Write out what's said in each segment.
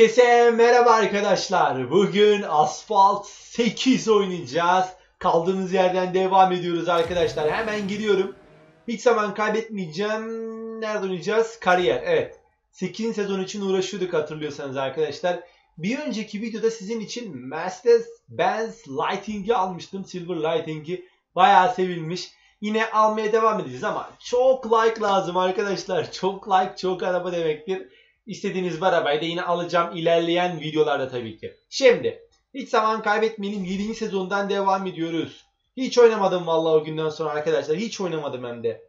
Herkese merhaba arkadaşlar. Bugün Asphalt 8 oynayacağız. Kaldığımız yerden devam ediyoruz arkadaşlar. Hemen giriyorum. Hiç zaman kaybetmeyeceğim. Nerede oynayacağız? Kariyer. Evet. 8. sezon için uğraşıyorduk hatırlıyorsanız arkadaşlar. Bir önceki videoda sizin için Mercedes-Benz Lighting'i almıştım. Silver Lighting'i. Bayağı sevilmiş. Yine almaya devam edeceğiz ama çok like lazım arkadaşlar. Çok like çok araba demektir. İstediğiniz bir arabayı da yine alacağım ilerleyen videolarda tabii ki. Şimdi hiç zaman kaybetmeyelim 7. sezondan devam ediyoruz. Hiç oynamadım vallahi o günden sonra arkadaşlar. Hiç oynamadım hem de.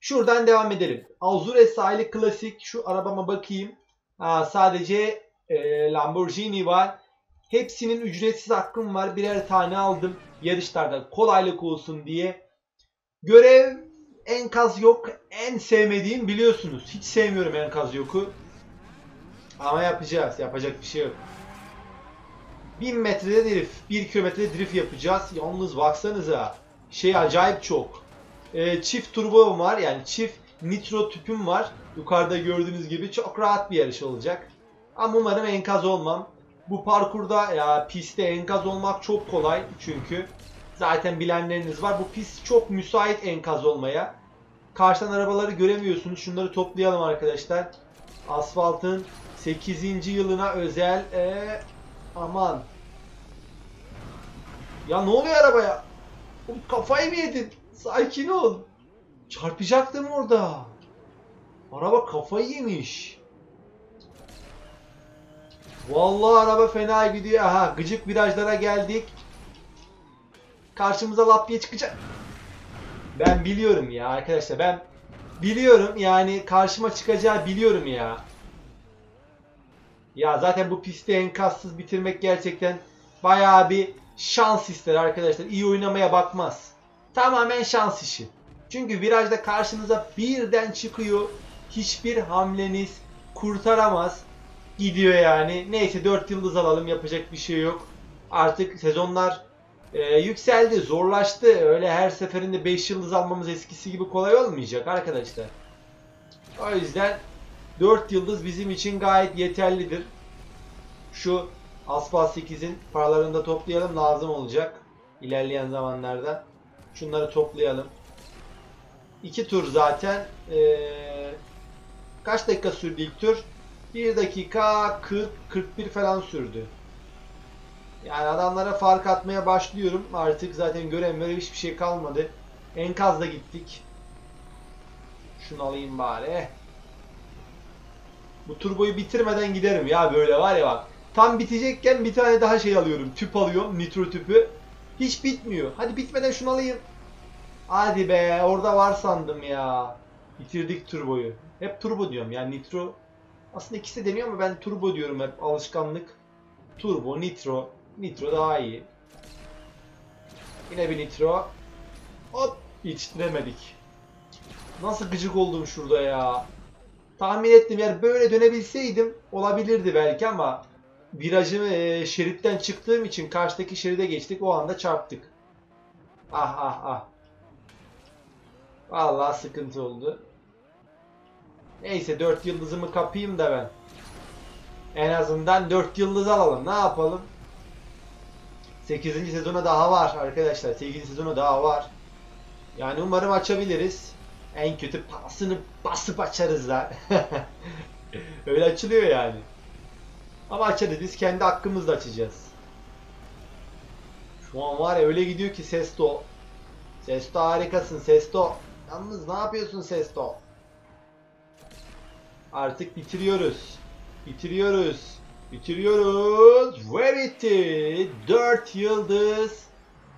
Şuradan devam edelim. Azure sahili klasik. Şu arabama bakayım. Ha, sadece e, Lamborghini var. Hepsinin ücretsiz hakkım var. Birer tane aldım. Yarışlarda kolaylık olsun diye. Görev enkaz yok. En sevmediğim biliyorsunuz. Hiç sevmiyorum enkaz yoku. Ama yapacağız. Yapacak bir şey yok. 1000 metrede drift, 1 kilometrede drift yapacağız. Yalnız baksanıza. Şey acayip çok. Ee, çift turbo var. Yani çift nitro tüpüm var. Yukarıda gördüğünüz gibi çok rahat bir yarış olacak. Ama umarım enkaz olmam. Bu parkurda ya pistte enkaz olmak çok kolay çünkü. Zaten bilenleriniz var. Bu pist çok müsait enkaz olmaya. Karşıdan arabaları göremiyorsunuz. Şunları toplayalım arkadaşlar. Asfaltın 8. yılına özel ee, aman. Ya ne oluyor arabaya? Oğlum kafayı mı yedin? Sakin ol. Çarpacaktım orada. Araba kafayı yemiş. Vallahi araba fena gidiyor. Aha gıcık virajlara geldik. Karşımıza lap diye çıkacak. Ben biliyorum ya arkadaşlar ben biliyorum yani karşıma çıkacağı biliyorum ya. Ya zaten bu pisti enkazsız bitirmek gerçekten bayağı bir şans ister arkadaşlar. İyi oynamaya bakmaz. Tamamen şans işi. Çünkü virajda karşınıza birden çıkıyor. Hiçbir hamleniz kurtaramaz. Gidiyor yani. Neyse 4 yıldız alalım yapacak bir şey yok. Artık sezonlar e, yükseldi, zorlaştı. Öyle her seferinde 5 yıldız almamız eskisi gibi kolay olmayacak arkadaşlar. O yüzden 4 yıldız bizim için gayet yeterlidir. Şu Asphalt 8'in paralarını da toplayalım lazım olacak. ilerleyen zamanlarda. Şunları toplayalım. 2 tur zaten. Ee, kaç dakika sürdü ilk tur? 1 dakika 40-41 falan sürdü. Yani adamlara fark atmaya başlıyorum. Artık zaten göremiyorum. Hiçbir şey kalmadı. Enkazda gittik. Şunu alayım bari. Bu turboyu bitirmeden giderim ya böyle var ya bak. Tam bitecekken bir tane daha şey alıyorum. Tüp alıyorum. Nitro tüpü. Hiç bitmiyor. Hadi bitmeden şunu alayım. Hadi be orada var sandım ya. Bitirdik turboyu. Hep turbo diyorum yani nitro. Aslında ikisi deniyor ama ben turbo diyorum hep alışkanlık. Turbo, nitro. Nitro daha iyi. Yine bir nitro. Hop yetiştiremedik. Nasıl gıcık oldum şurada ya. Tahmin ettim yani böyle dönebilseydim olabilirdi belki ama virajı e, şeritten çıktığım için karşıdaki şeride geçtik o anda çarptık. Ah ah ah. Vallahi sıkıntı oldu. Neyse 4 yıldızımı kapayım da ben. En azından 4 yıldız alalım. Ne yapalım? 8. sezona daha var arkadaşlar. 8. sezona daha var. Yani umarım açabiliriz. En kötü parasını basıp açarız da. Öyle açılıyor yani. Ama açarız. Biz kendi hakkımızla açacağız. Şu an var ya öyle gidiyor ki Sesto. Sesto harikasın Sesto. Yalnız ne yapıyorsun Sesto? Artık bitiriyoruz. Bitiriyoruz. Bitiriyoruz. Ve bitti. 4 yıldız.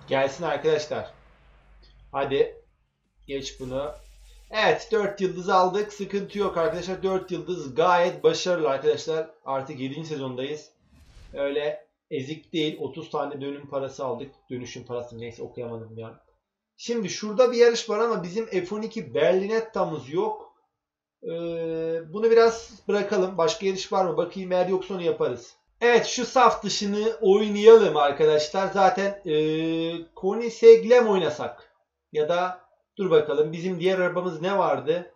Gelsin arkadaşlar. Hadi. Geç bunu. Evet 4 yıldız aldık. Sıkıntı yok arkadaşlar. 4 yıldız gayet başarılı arkadaşlar. Artık 7. sezondayız. Öyle ezik değil. 30 tane dönüm parası aldık. Dönüşüm parası neyse okuyamadım ya. Şimdi şurada bir yarış var ama bizim F12 Berlinetta'mız yok. Ee, bunu biraz bırakalım. Başka yarış var mı? Bakayım eğer yoksa onu yaparız. Evet şu saf dışını oynayalım arkadaşlar. Zaten ee, Koenigsegg oynasak. Ya da dur bakalım bizim diğer arabamız ne vardı?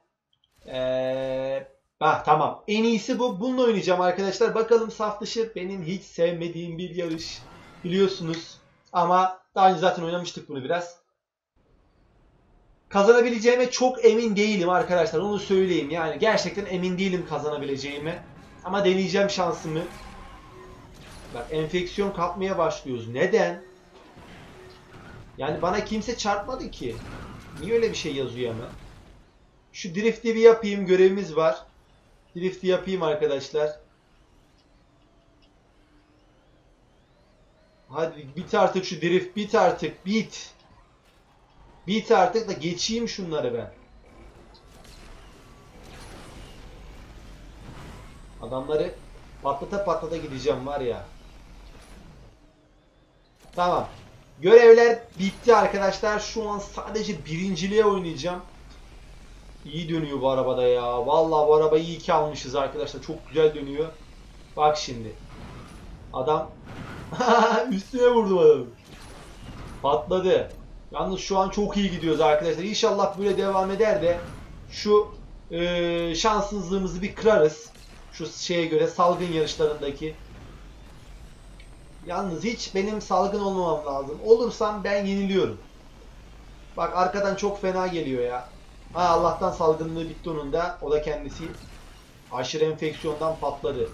Ee, Ah tamam. En iyisi bu. Bununla oynayacağım arkadaşlar. Bakalım saf dışı benim hiç sevmediğim bir yarış. Biliyorsunuz. Ama daha önce zaten oynamıştık bunu biraz. Kazanabileceğime çok emin değilim arkadaşlar. Onu söyleyeyim. Yani gerçekten emin değilim kazanabileceğime. Ama deneyeceğim şansımı. Bak enfeksiyon kapmaya başlıyoruz. Neden? Yani bana kimse çarpmadı ki. Niye öyle bir şey yazıyor hemen? Şu drift'i bir yapayım. Görevimiz var. Drift'i yapayım arkadaşlar. Hadi bit artık şu drift. Bit artık. Bit. Bit artık da geçeyim şunları ben. Adamları patlata patlata gideceğim var ya. Tamam. Görevler bitti arkadaşlar. Şu an sadece birinciliğe oynayacağım. İyi dönüyor bu arabada ya. Vallahi bu arabayı iyi ki almışız arkadaşlar. Çok güzel dönüyor. Bak şimdi. Adam üstüne vurdu adamı. Patladı. Yalnız şu an çok iyi gidiyoruz arkadaşlar. İnşallah böyle devam eder de şu e, şanssızlığımızı bir kırarız. Şu şeye göre salgın yarışlarındaki. Yalnız hiç benim salgın olmamam lazım. Olursam ben yeniliyorum. Bak arkadan çok fena geliyor ya. Ha Allah'tan salgınlığı bitti onun da. O da kendisi aşırı enfeksiyondan patladı.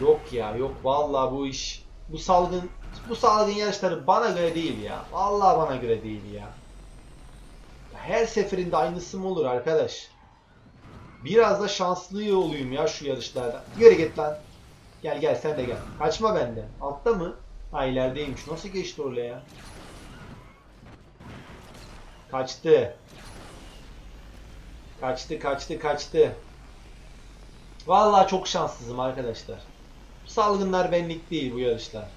Yok ya yok vallahi bu iş bu salgın bu salgın yarışları bana göre değil ya. Vallahi bana göre değil ya. Her seferinde aynısı mı olur arkadaş? Biraz da şanslı olayım ya şu yarışlarda. Yürü git lan. Gel gel sen de gel. Kaçma bende. Altta mı? Ha ilerideymiş. Nasıl geçti oraya ya? Kaçtı. Kaçtı kaçtı kaçtı. Vallahi çok şanssızım arkadaşlar. Salgınlar benlik değil bu yarışlar.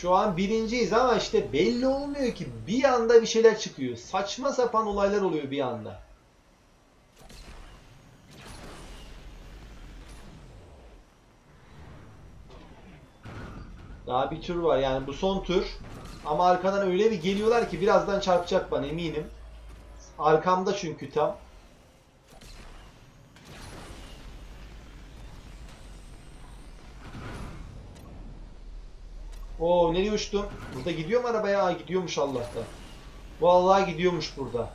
Şu an birinciyiz ama işte belli olmuyor ki. Bir anda bir şeyler çıkıyor. Saçma sapan olaylar oluyor bir anda. Daha bir tur var yani bu son tur. Ama arkadan öyle bir geliyorlar ki birazdan çarpacak bana eminim. Arkamda çünkü tam. Oo nereye uçtum? Burada gidiyor mu arabaya? Aa gidiyormuş Allah'tan. Vallahi gidiyormuş burada.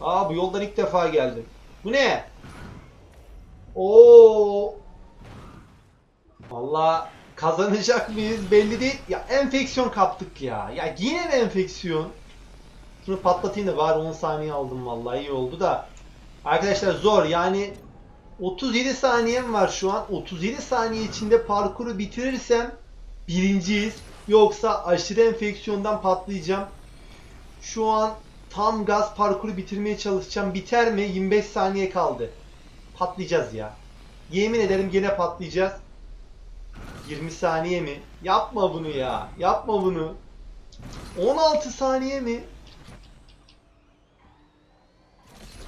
Aa bu yoldan ilk defa geldim. Bu ne? Oo. Vallahi kazanacak mıyız belli değil. Ya enfeksiyon kaptık ya. Ya yine mi enfeksiyon? Şunu patlatayım da var 10 saniye aldım vallahi iyi oldu da. Arkadaşlar zor yani 37 saniyem var şu an. 37 saniye içinde parkuru bitirirsem birinciyiz. Yoksa aşırı enfeksiyondan patlayacağım. Şu an tam gaz parkuru bitirmeye çalışacağım. Biter mi? 25 saniye kaldı. Patlayacağız ya. Yemin ederim gene patlayacağız. 20 saniye mi? Yapma bunu ya. Yapma bunu. 16 saniye mi?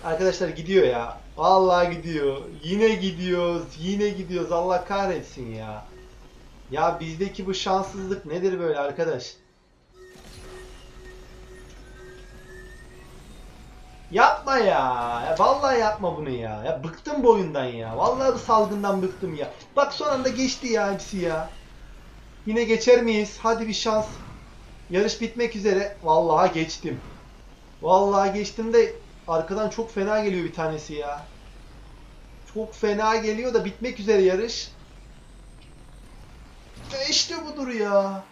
Arkadaşlar gidiyor ya. Vallahi gidiyor. Yine gidiyoruz. Yine gidiyoruz. Allah kahretsin ya. Ya bizdeki bu şanssızlık nedir böyle arkadaş? Yapma ya. ya. Vallahi yapma bunu ya. Ya bıktım bu oyundan ya. Vallahi bu salgından bıktım ya. Bak son anda geçti ya hepsi ya. Yine geçer miyiz? Hadi bir şans. Yarış bitmek üzere. Vallahi geçtim. Vallahi geçtim de arkadan çok fena geliyor bir tanesi ya. Çok fena geliyor da bitmek üzere yarış. E işte budur ya.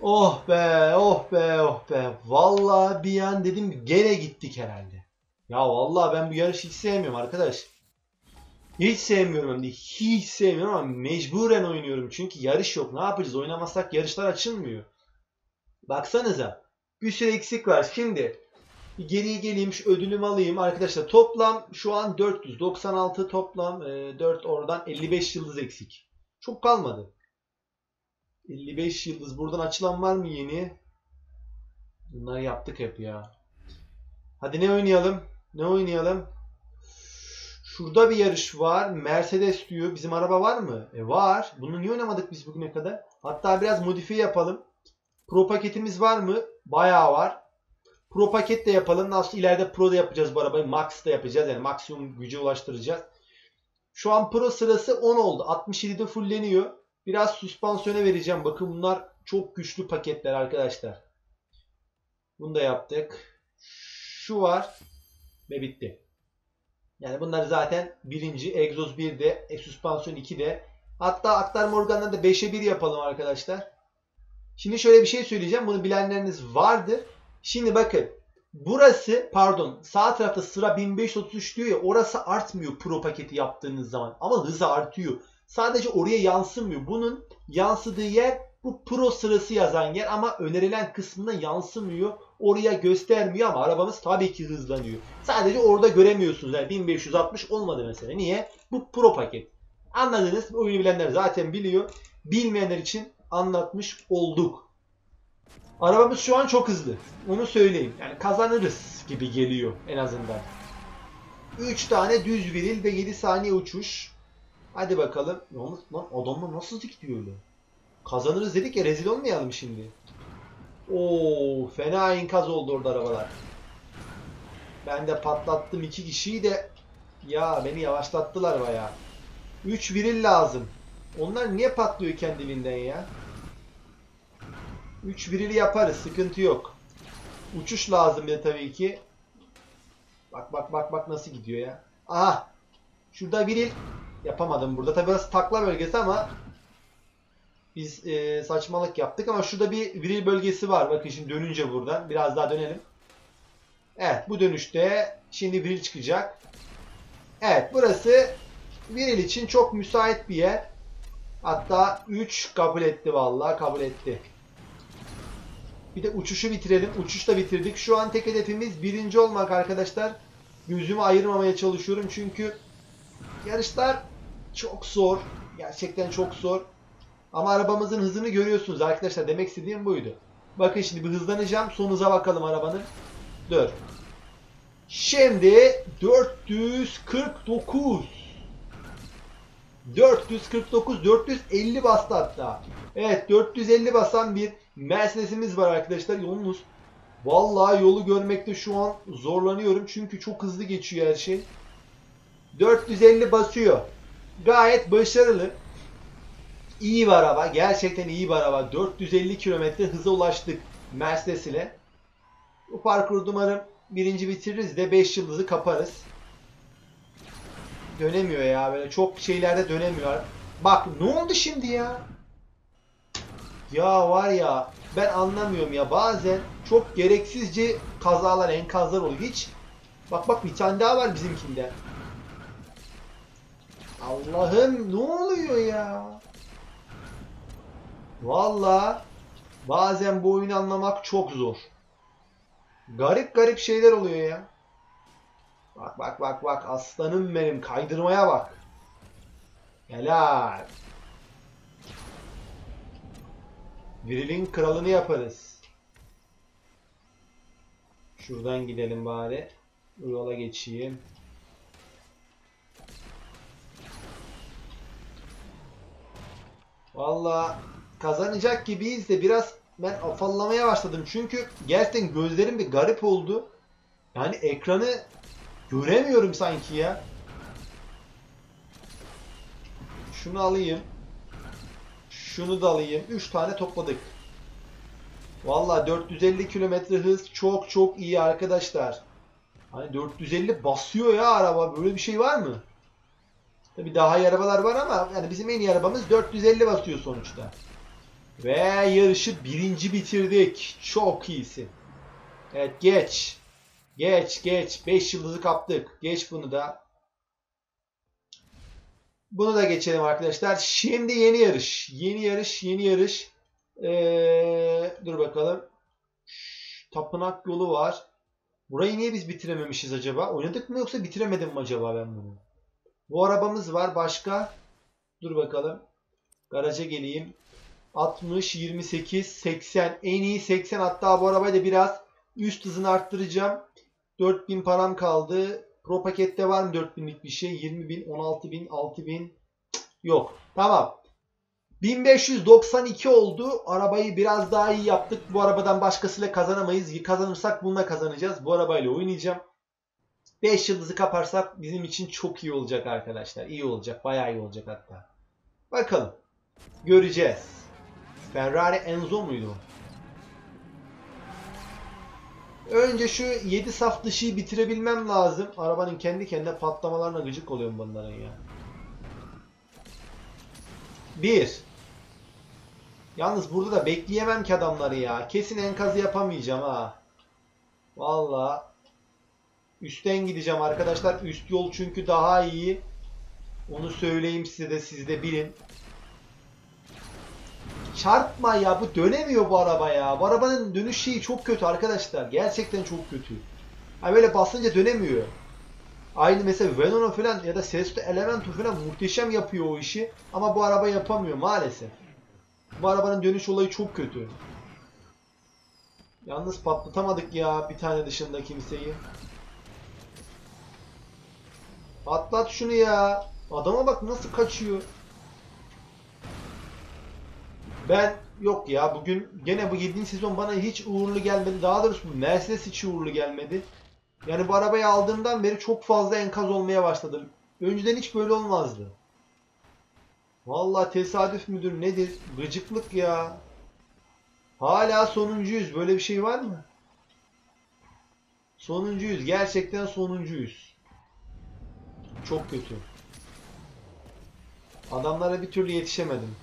Oh be, oh be, oh be. Vallahi bir an dedim gene gittik herhalde. Ya vallahi ben bu yarışı hiç sevmiyorum arkadaş. Hiç sevmiyorum hem de hiç sevmiyorum ama mecburen oynuyorum. Çünkü yarış yok. Ne yapacağız? Oynamazsak yarışlar açılmıyor. Baksanıza. Bir sürü eksik var. Şimdi geriye geleyim şu ödülümü alayım. Arkadaşlar toplam şu an 496 toplam e, 4 oradan 55 yıldız eksik. Çok kalmadı. 55 yıldız. Buradan açılan var mı yeni? Bunları yaptık hep ya. Hadi ne oynayalım? Ne oynayalım? Şurada bir yarış var. Mercedes diyor. Bizim araba var mı? E var. Bunu niye oynamadık biz bugüne kadar? Hatta biraz modifiye yapalım. Pro paketimiz var mı? Bayağı var. Pro paket de yapalım. Nasıl ileride Pro da yapacağız bu arabayı. Max da yapacağız. Yani maksimum güce ulaştıracağız. Şu an Pro sırası 10 oldu. 67'de fulleniyor. Biraz süspansiyona vereceğim. Bakın bunlar çok güçlü paketler arkadaşlar. Bunu da yaptık. Şu var. Ve bitti. Yani bunlar zaten birinci. Egzoz 1'de. E, süspansiyon 2'de. Hatta aktarma organlarında 5'e 1 yapalım arkadaşlar. Şimdi şöyle bir şey söyleyeceğim. Bunu bilenleriniz vardır. Şimdi bakın. Burası pardon sağ tarafta sıra 1533 diyor ya orası artmıyor pro paketi yaptığınız zaman ama hızı artıyor. Sadece oraya yansımıyor. Bunun yansıdığı yer bu pro sırası yazan yer ama önerilen kısmına yansımıyor. Oraya göstermiyor ama arabamız tabii ki hızlanıyor. Sadece orada göremiyorsunuz. Yani 1560 olmadı mesela. Niye? Bu pro paket. Anladınız. Oyunu bilenler zaten biliyor. Bilmeyenler için anlatmış olduk. Arabamız şu an çok hızlı. Onu söyleyeyim. Yani kazanırız gibi geliyor en azından. 3 tane düz viril ve 7 saniye uçuş. Hadi bakalım. Yalnız lan adamlar nasıl gidiyor öyle? Kazanırız dedik ya rezil olmayalım şimdi. Oo fena enkaz oldu orada arabalar. Ben de patlattım iki kişiyi de ya beni yavaşlattılar baya. 3 viril lazım. Onlar niye patlıyor kendiliğinden ya? 3 virili yaparız. Sıkıntı yok. Uçuş lazım ya tabii ki. Bak bak bak bak nasıl gidiyor ya. Aha. Şurada viril yapamadım burada. Tabii burası takla bölgesi ama biz e, saçmalık yaptık ama şurada bir viril bölgesi var. Bakın şimdi dönünce buradan. Biraz daha dönelim. Evet bu dönüşte şimdi viril çıkacak. Evet burası viril için çok müsait bir yer. Hatta 3 kabul etti vallahi kabul etti. Bir de uçuşu bitirelim. Uçuş da bitirdik. Şu an tek hedefimiz birinci olmak arkadaşlar. Gözümü ayırmamaya çalışıyorum çünkü yarışlar çok zor. Gerçekten çok zor. Ama arabamızın hızını görüyorsunuz arkadaşlar. Demek istediğim buydu. Bakın şimdi bir hızlanacağım. Son hıza bakalım arabanın. Dur. Şimdi 449 449 450 bastı hatta. Evet 450 basan bir Mercedes'imiz var arkadaşlar. Yolunuz vallahi yolu görmekte şu an zorlanıyorum. Çünkü çok hızlı geçiyor her şey. 450 basıyor. Gayet başarılı. İyi bir araba. Gerçekten iyi bir araba. 450 kilometre hıza ulaştık Mercedes ile. Bu parkuru umarım birinci bitiririz de 5 yıldızı kaparız. Dönemiyor ya böyle çok şeylerde dönemiyor. Bak ne oldu şimdi ya? Ya var ya ben anlamıyorum ya bazen çok gereksizce kazalar enkazlar oluyor hiç. Bak bak bir tane daha var bizimkinde. Allah'ım ne oluyor ya? Valla bazen bu oyunu anlamak çok zor. Garip garip şeyler oluyor ya. Bak bak bak bak aslanım benim kaydırmaya bak. Helal. Viril'in kralını yaparız. Şuradan gidelim bari. Yola geçeyim. Valla kazanacak gibiyiz de biraz ben afallamaya başladım. Çünkü gerçekten gözlerim bir garip oldu. Yani ekranı göremiyorum sanki ya. Şunu alayım. Şunu da alayım. 3 tane topladık. Valla 450 kilometre hız çok çok iyi arkadaşlar. Hani 450 basıyor ya araba. Böyle bir şey var mı? Tabi daha iyi arabalar var ama yani bizim en iyi arabamız 450 basıyor sonuçta. Ve yarışı birinci bitirdik. Çok iyisin. Evet geç. Geç geç. 5 yıldızı kaptık. Geç bunu da. Bunu da geçelim arkadaşlar. Şimdi yeni yarış. Yeni yarış, yeni yarış. Ee, dur bakalım. Tapınak yolu var. Burayı niye biz bitirememişiz acaba? Oynadık mı yoksa bitiremedim mi acaba ben bunu? Bu arabamız var. Başka? Dur bakalım. Garaja geleyim. 60, 28, 80. En iyi 80. Hatta bu arabayı da biraz üst hızını arttıracağım. 4000 param kaldı. Pro pakette var mı 4000'lik bir şey? 20.000, 16.000, 6.000. Yok. Tamam. 1592 oldu. Arabayı biraz daha iyi yaptık. Bu arabadan başkasıyla kazanamayız. Kazanırsak bununla kazanacağız. Bu arabayla oynayacağım. 5 yıldızı kaparsak bizim için çok iyi olacak arkadaşlar. İyi olacak. Bayağı iyi olacak hatta. Bakalım. Göreceğiz. Ferrari Enzo muydu? Önce şu 7 saf dışıyı bitirebilmem lazım. Arabanın kendi kendine patlamalarına gıcık oluyorum bunların ya. 1 Yalnız burada da bekleyemem ki adamları ya. Kesin enkazı yapamayacağım ha. Valla. Üstten gideceğim arkadaşlar. Üst yol çünkü daha iyi. Onu söyleyeyim size de siz de bilin. Çarpma ya. Bu dönemiyor bu araba ya. Bu arabanın dönüş şeyi çok kötü arkadaşlar. Gerçekten çok kötü. Ha böyle basınca dönemiyor. Aynı mesela Venona falan ya da Sesto Elemento falan muhteşem yapıyor o işi. Ama bu araba yapamıyor maalesef. Bu arabanın dönüş olayı çok kötü. Yalnız patlatamadık ya bir tane dışında kimseyi. Patlat şunu ya. Adama bak nasıl kaçıyor. Ben yok ya bugün gene bu 7. sezon bana hiç uğurlu gelmedi. Daha doğrusu Mercedes hiç uğurlu gelmedi. Yani bu arabayı aldığımdan beri çok fazla enkaz olmaya başladım. Önceden hiç böyle olmazdı. Vallahi tesadüf müdür nedir? Gıcıklık ya. Hala sonuncuyuz. Böyle bir şey var mı? Sonuncuyuz. Gerçekten sonuncuyuz. Çok kötü. Adamlara bir türlü yetişemedim.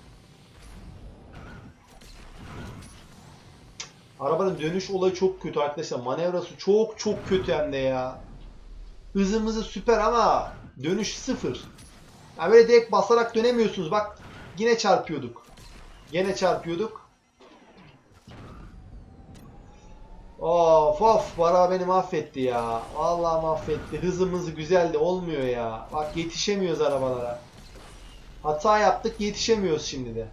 Arabanın dönüş olayı çok kötü arkadaşlar. Manevrası çok çok kötü hem de ya. Hızımızı süper ama dönüş sıfır. Yani böyle direkt basarak dönemiyorsunuz. Bak yine çarpıyorduk. Yine çarpıyorduk. Of of bu araba beni mahvetti ya. Vallahi mahvetti. Hızımız güzeldi. Olmuyor ya. Bak yetişemiyoruz arabalara. Hata yaptık yetişemiyoruz şimdi de.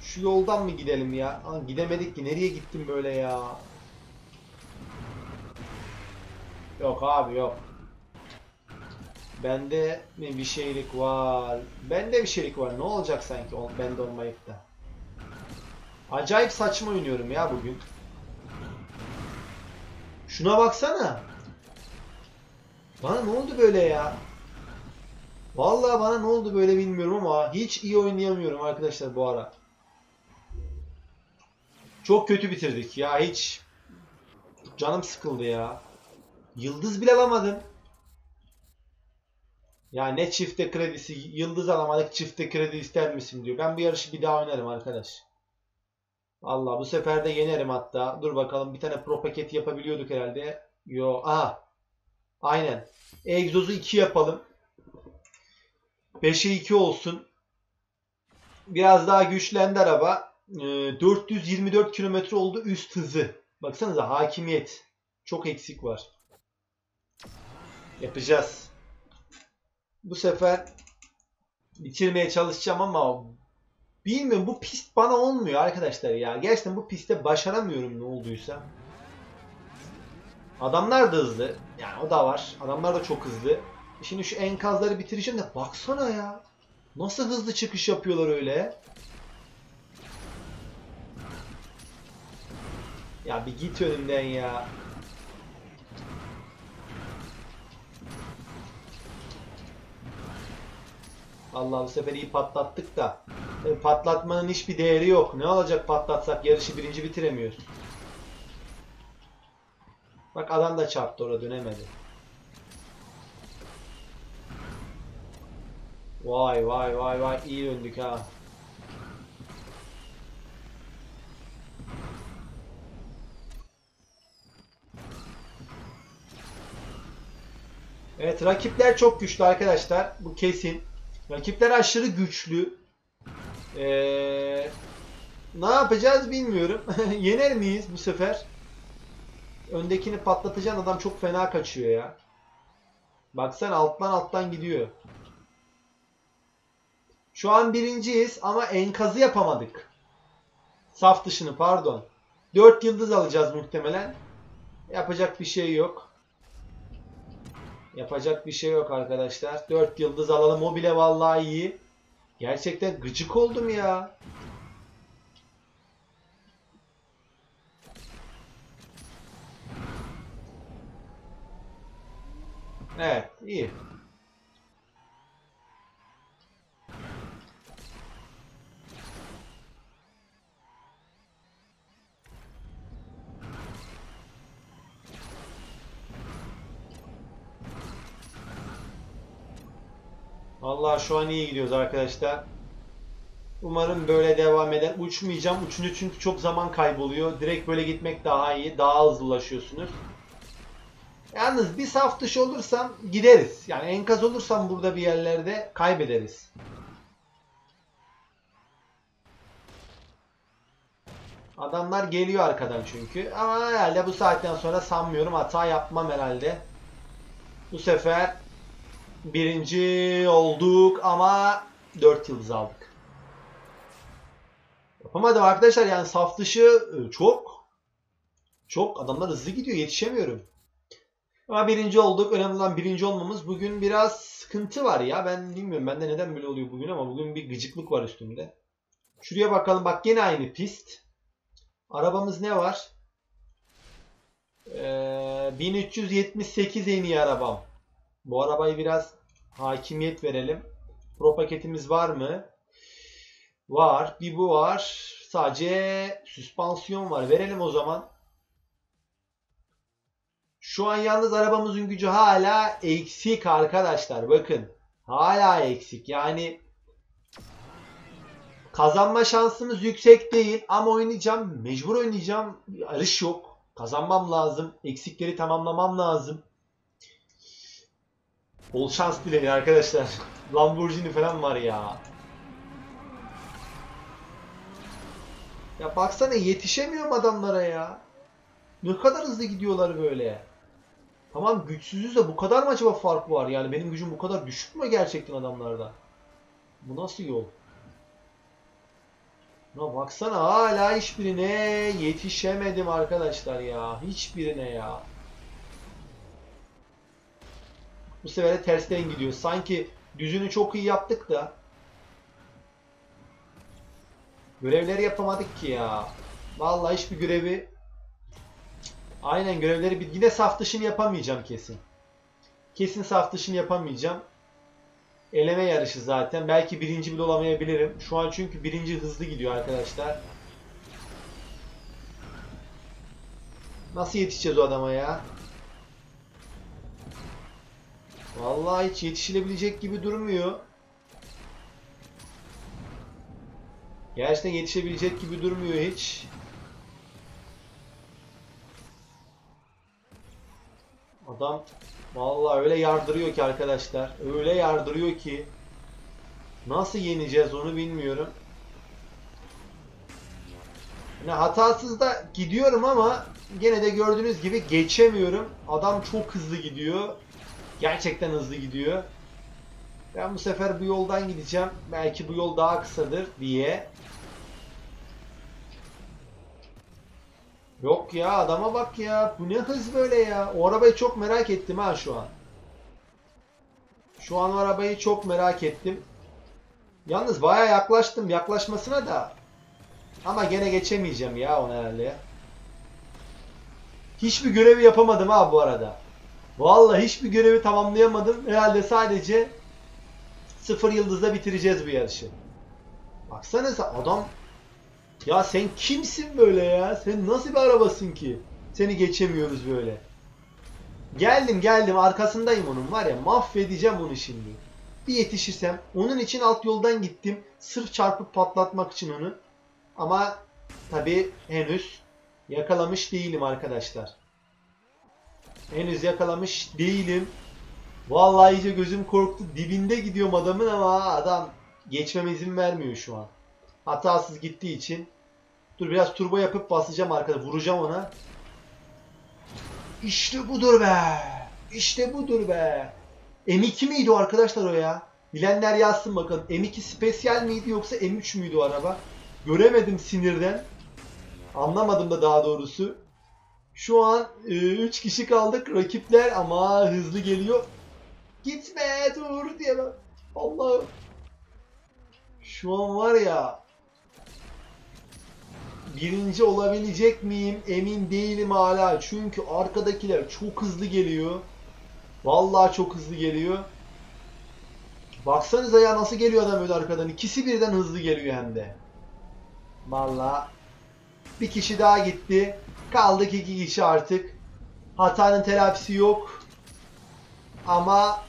Şu yoldan mı gidelim ya? Aa, gidemedik ki. Nereye gittim böyle ya? Yok abi yok. Bende mi bir şeylik var? Bende bir şeylik var. Ne olacak sanki bende olmayıp da? Acayip saçma oynuyorum ya bugün. Şuna baksana. Bana ne oldu böyle ya? Vallahi bana ne oldu böyle bilmiyorum ama hiç iyi oynayamıyorum arkadaşlar bu ara. Çok kötü bitirdik ya hiç. Canım sıkıldı ya. Yıldız bile alamadım. Ya ne çifte kredisi, yıldız alamadık çifte kredi ister misin diyor. Ben bu yarışı bir daha oynarım arkadaş. Allah bu sefer de yenerim hatta. Dur bakalım bir tane pro paket yapabiliyorduk herhalde. Yo, aha. Aynen. Egzozu 2 yapalım. 5'e 2 olsun. Biraz daha güçlendi araba. Ee, 424 kilometre oldu üst hızı. Baksanıza hakimiyet. Çok eksik var. Yapacağız. Bu sefer bitirmeye çalışacağım ama bilmiyorum bu pist bana olmuyor arkadaşlar ya. Gerçekten bu pistte başaramıyorum ne olduysa. Adamlar da hızlı. Yani o da var. Adamlar da çok hızlı. Şimdi şu enkazları bitireceğim de baksana ya. Nasıl hızlı çıkış yapıyorlar öyle. Ya bir git önümden ya. Allah bu sefer iyi patlattık da. Tabii patlatmanın hiçbir değeri yok. Ne olacak patlatsak yarışı birinci bitiremiyoruz. Bak adam da çarptı orada dönemedi. Vay vay vay vay iyi döndük ha. Evet rakipler çok güçlü arkadaşlar. Bu kesin. Rakipler aşırı güçlü. Ee, ne yapacağız bilmiyorum. Yener miyiz bu sefer? Öndekini patlatacağın adam çok fena kaçıyor ya. Baksana alttan alttan gidiyor. Şu an birinciyiz ama enkazı yapamadık. Saf dışını pardon. 4 yıldız alacağız muhtemelen. Yapacak bir şey yok. Yapacak bir şey yok arkadaşlar. 4 yıldız alalım. O bile vallahi iyi. Gerçekten gıcık oldum ya. Evet, iyi. Vallahi şu an iyi gidiyoruz arkadaşlar. Umarım böyle devam eder. Uçmayacağım. Uçunca çünkü çok zaman kayboluyor. Direkt böyle gitmek daha iyi. Daha hızlı ulaşıyorsunuz. Yalnız bir saf dışı olursam gideriz. Yani enkaz olursam burada bir yerlerde kaybederiz. Adamlar geliyor arkadan çünkü. Ama herhalde bu saatten sonra sanmıyorum. Hata yapmam herhalde. Bu sefer birinci olduk ama 4 yıldız aldık. Yapamadım arkadaşlar yani saf dışı e, çok. Çok adamlar hızlı gidiyor yetişemiyorum. Ama birinci olduk. Önemli olan birinci olmamız. Bugün biraz sıkıntı var ya. Ben bilmiyorum bende neden böyle oluyor bugün ama bugün bir gıcıklık var üstümde. Şuraya bakalım. Bak yine aynı pist. Arabamız ne var? Ee, 1378 en iyi arabam. Bu arabayı biraz hakimiyet verelim. Pro paketimiz var mı? Var. Bir bu var. Sadece süspansiyon var. Verelim o zaman. Şu an yalnız arabamızın gücü hala eksik arkadaşlar. Bakın. Hala eksik. Yani kazanma şansımız yüksek değil ama oynayacağım. Mecbur oynayacağım. Yarış yok. Kazanmam lazım. Eksikleri tamamlamam lazım. Bol şans dileyin arkadaşlar. Lamborghini falan var ya. Ya baksana yetişemiyorum adamlara ya. Ne kadar hızlı gidiyorlar böyle. Tamam güçsüzüz de bu kadar mı acaba fark var? Yani benim gücüm bu kadar düşük mü gerçekten adamlarda? Bu nasıl yol? Ya baksana hala hiçbirine yetişemedim arkadaşlar ya. Hiçbirine ya. Bu sefer de tersten gidiyor. Sanki düzünü çok iyi yaptık da. Görevleri yapamadık ki ya. Vallahi hiçbir görevi Aynen görevleri bir yine saf dışını yapamayacağım kesin. Kesin saf dışını yapamayacağım. Eleme yarışı zaten. Belki birinci bile olamayabilirim. Şu an çünkü birinci hızlı gidiyor arkadaşlar. Nasıl yetişeceğiz o adama ya? Vallahi hiç yetişilebilecek gibi durmuyor. Gerçekten yetişebilecek gibi durmuyor hiç. Adam vallahi öyle yardırıyor ki arkadaşlar. Öyle yardırıyor ki. Nasıl yeneceğiz onu bilmiyorum. Yani hatasız da gidiyorum ama gene de gördüğünüz gibi geçemiyorum. Adam çok hızlı gidiyor. Gerçekten hızlı gidiyor. Ben bu sefer bu yoldan gideceğim. Belki bu yol daha kısadır diye. Yok ya adama bak ya. Bu ne hız böyle ya. O arabayı çok merak ettim ha şu an. Şu an arabayı çok merak ettim. Yalnız baya yaklaştım yaklaşmasına da. Ama gene geçemeyeceğim ya onu herhalde. Hiçbir görevi yapamadım ha bu arada. Vallahi hiçbir görevi tamamlayamadım. Herhalde sadece sıfır yıldızla bitireceğiz bu yarışı. Baksanıza adam ya sen kimsin böyle ya? Sen nasıl bir arabasın ki? Seni geçemiyoruz böyle. Geldim geldim arkasındayım onun var ya mahvedeceğim onu şimdi. Bir yetişirsem onun için alt yoldan gittim. Sırf çarpıp patlatmak için onu. Ama tabi henüz yakalamış değilim arkadaşlar. Henüz yakalamış değilim. Vallahi iyice gözüm korktu. Dibinde gidiyorum adamın ama adam geçmeme izin vermiyor şu an. Hatasız gittiği için. Dur biraz turbo yapıp basacağım arkada. Vuracağım ona. İşte budur be. İşte budur be. M2 miydi o arkadaşlar o ya? Bilenler yazsın bakalım. M2 spesyal miydi yoksa M3 müydü o araba? Göremedim sinirden. Anlamadım da daha doğrusu. Şu an 3 e, kişi kaldık. Rakipler ama hızlı geliyor. Gitme dur diyemem. Allah'ım. Şu an var ya birinci olabilecek miyim emin değilim hala. Çünkü arkadakiler çok hızlı geliyor. Vallahi çok hızlı geliyor. Baksanıza ya nasıl geliyor adam öyle arkadan. İkisi birden hızlı geliyor hem de. Vallahi bir kişi daha gitti. Kaldık iki kişi artık. Hatanın telafisi yok. Ama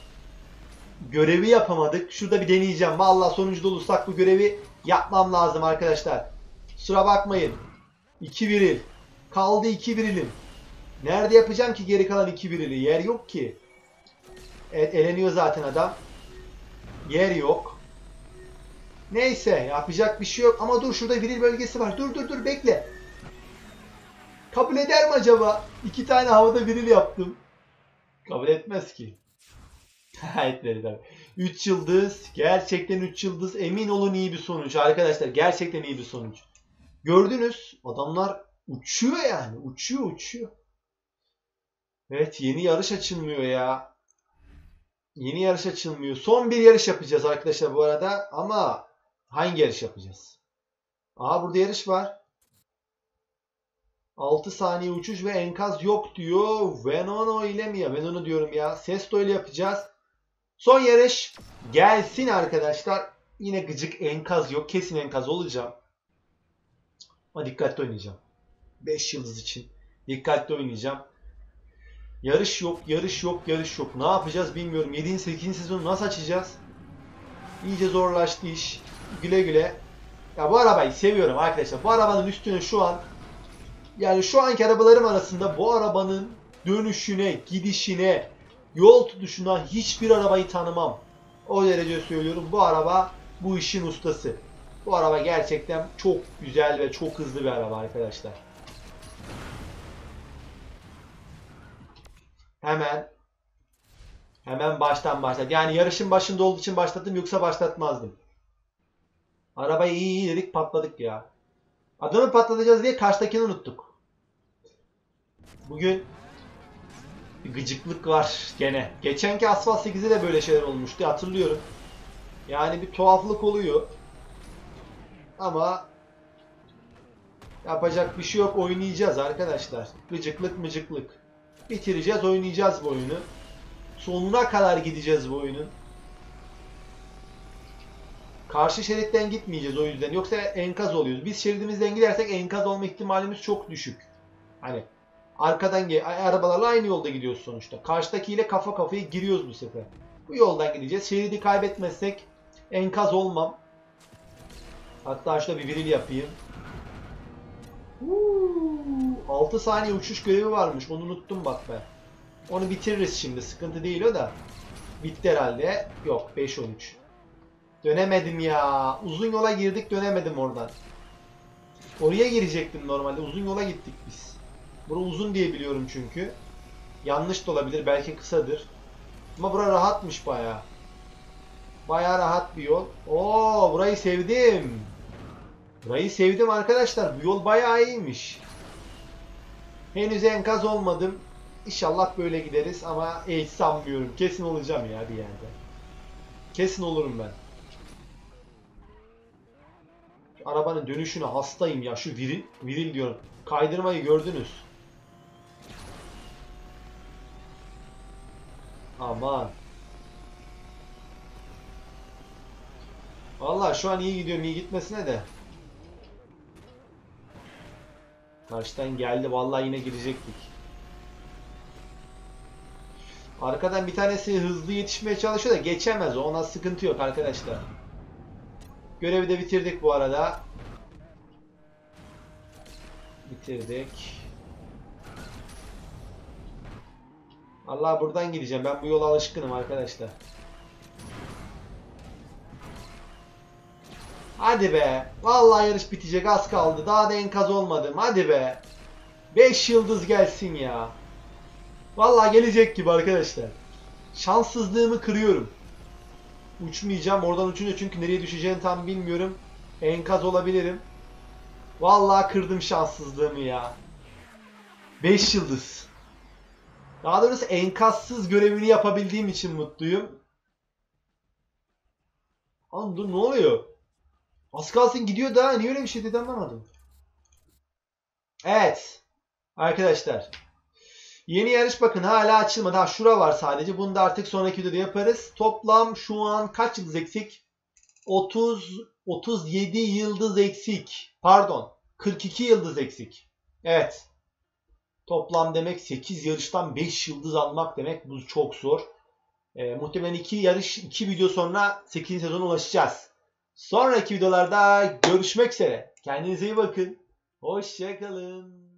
görevi yapamadık. Şurada bir deneyeceğim. Vallahi sonuncuda olursak bu görevi yapmam lazım arkadaşlar. Kusura bakmayın. 2 viril. Kaldı 2 virilim. Nerede yapacağım ki geri kalan 2 virili? Yer yok ki. Evet eleniyor zaten adam. Yer yok. Neyse yapacak bir şey yok. Ama dur şurada viril bölgesi var. Dur dur dur bekle. Kabul eder mi acaba? İki tane havada viril yaptım. Kabul etmez ki. Etmedi tabii. 3 yıldız. Gerçekten 3 yıldız. Emin olun iyi bir sonuç arkadaşlar. Gerçekten iyi bir sonuç. Gördünüz. Adamlar uçuyor yani. Uçuyor uçuyor. Evet yeni yarış açılmıyor ya. Yeni yarış açılmıyor. Son bir yarış yapacağız arkadaşlar bu arada. Ama hangi yarış yapacağız? Aa burada yarış var. 6 saniye uçuş ve enkaz yok diyor. Venono ile mi ya? Venono diyorum ya. Sesto ile yapacağız. Son yarış gelsin arkadaşlar. Yine gıcık enkaz yok. Kesin enkaz olacağım. Ama dikkatli oynayacağım. 5 yıldız için. Dikkatli oynayacağım. Yarış yok, yarış yok, yarış yok. Ne yapacağız bilmiyorum. 7. 8. sezonu nasıl açacağız? İyice zorlaştı iş. Güle güle. Ya bu arabayı seviyorum arkadaşlar. Bu arabanın üstüne şu an yani şu anki arabalarım arasında bu arabanın dönüşüne, gidişine, yol tutuşuna hiçbir arabayı tanımam. O derece söylüyorum. Bu araba bu işin ustası. Bu araba gerçekten çok güzel ve çok hızlı bir araba arkadaşlar. Hemen hemen baştan başlat. Yani yarışın başında olduğu için başlattım yoksa başlatmazdım. Arabayı iyi iyi dedik patladık ya. Adamı patlatacağız diye karşıdakini unuttuk. Bugün gıcıklık var gene. Geçenki Asfalt 8'de de böyle şeyler olmuştu hatırlıyorum. Yani bir tuhaflık oluyor. Ama yapacak bir şey yok oynayacağız arkadaşlar. Gıcıklık mıcıklık. Bitireceğiz oynayacağız bu oyunu. Sonuna kadar gideceğiz bu oyunun. Karşı şeritten gitmeyeceğiz o yüzden. Yoksa enkaz oluyoruz. Biz şeridimizden gidersek enkaz olma ihtimalimiz çok düşük. Hani arkadan arabalarla aynı yolda gidiyoruz sonuçta. Karşıdakiyle kafa kafaya giriyoruz bu sefer. Bu yoldan gideceğiz. Şeridi kaybetmezsek enkaz olmam. Hatta şurada bir viril yapayım. Uuu, 6 saniye uçuş görevi varmış. Onu unuttum bak ben. Onu bitiririz şimdi. Sıkıntı değil o da. Bitti herhalde. Yok 5-13. Dönemedim ya. Uzun yola girdik dönemedim oradan. Oraya girecektim normalde. Uzun yola gittik biz. Bura uzun diye biliyorum çünkü. Yanlış da olabilir. Belki kısadır. Ama bura rahatmış baya. Baya rahat bir yol. Oo burayı sevdim. Burayı sevdim arkadaşlar. Bu yol bayağı iyiymiş. Henüz enkaz olmadım. İnşallah böyle gideriz ama hiç sanmıyorum. Kesin olacağım ya bir yerde. Kesin olurum ben. Şu arabanın dönüşüne hastayım ya. Şu viril, viril diyorum. Kaydırmayı gördünüz. Aman. Vallahi şu an iyi gidiyorum. iyi gitmesine de. Karşıdan geldi. Vallahi yine girecektik. Arkadan bir tanesi hızlı yetişmeye çalışıyor da geçemez. Ona sıkıntı yok arkadaşlar. Görevi de bitirdik bu arada. Bitirdik. Allah buradan gideceğim. Ben bu yola alışkınım arkadaşlar. Hadi be. Vallahi yarış bitecek az kaldı. Daha da enkaz olmadım. Hadi be. 5 yıldız gelsin ya. Vallahi gelecek gibi arkadaşlar. Şanssızlığımı kırıyorum. Uçmayacağım. Oradan uçunca çünkü nereye düşeceğini tam bilmiyorum. Enkaz olabilirim. Vallahi kırdım şanssızlığımı ya. 5 yıldız. Daha doğrusu enkazsız görevini yapabildiğim için mutluyum. Lan dur ne oluyor? Az kalsın gidiyor da niye öyle bir şey dedi anlamadım. Evet. Arkadaşlar. Yeni yarış bakın hala açılmadı. Ha şura var sadece. Bunu da artık sonraki videoda yaparız. Toplam şu an kaç yıldız eksik? 30 37 yıldız eksik. Pardon. 42 yıldız eksik. Evet. Toplam demek 8 yarıştan 5 yıldız almak demek. Bu çok zor. Ee, muhtemelen 2 yarış 2 video sonra 8. sezona ulaşacağız. Sonraki videolarda görüşmek üzere. Kendinize iyi bakın. Hoşçakalın.